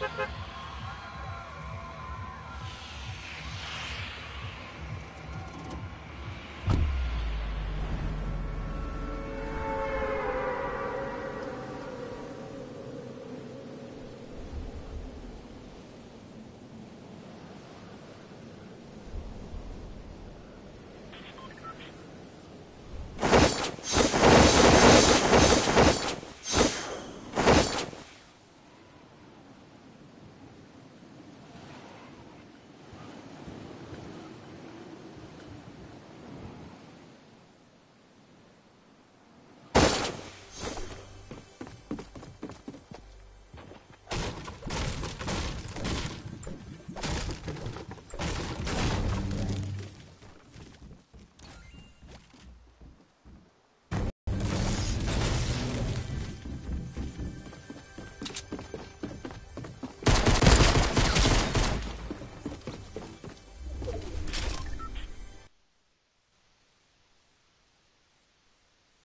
Ha ha ha!